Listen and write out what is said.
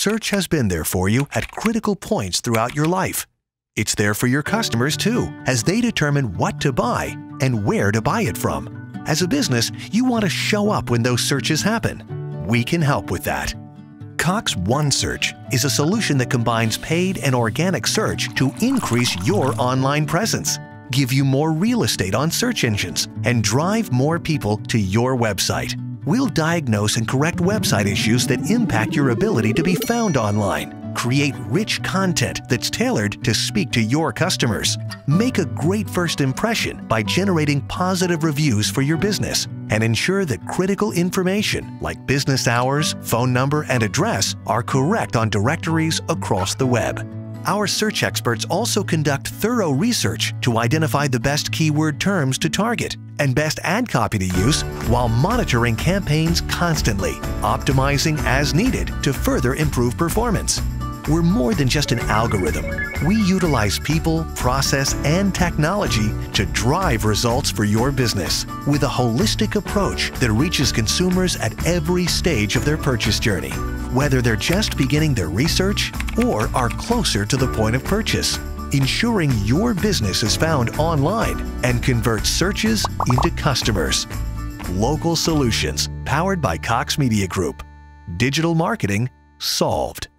search has been there for you at critical points throughout your life. It's there for your customers too, as they determine what to buy and where to buy it from. As a business, you want to show up when those searches happen. We can help with that. Cox OneSearch is a solution that combines paid and organic search to increase your online presence, give you more real estate on search engines, and drive more people to your website. We'll diagnose and correct website issues that impact your ability to be found online Create rich content that's tailored to speak to your customers. Make a great first impression by generating positive reviews for your business and ensure that critical information like business hours, phone number, and address are correct on directories across the web. Our search experts also conduct thorough research to identify the best keyword terms to target and best ad copy to use while monitoring campaigns constantly, optimizing as needed to further improve performance. We're more than just an algorithm. We utilize people, process, and technology to drive results for your business with a holistic approach that reaches consumers at every stage of their purchase journey, whether they're just beginning their research or are closer to the point of purchase, ensuring your business is found online and converts searches into customers. Local solutions powered by Cox Media Group. Digital marketing solved.